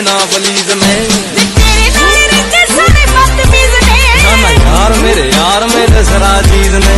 ना प्लीज़ में तेरे बदतमीज ने। ना यार मेरे यार मेरे सरा चीज़ ने।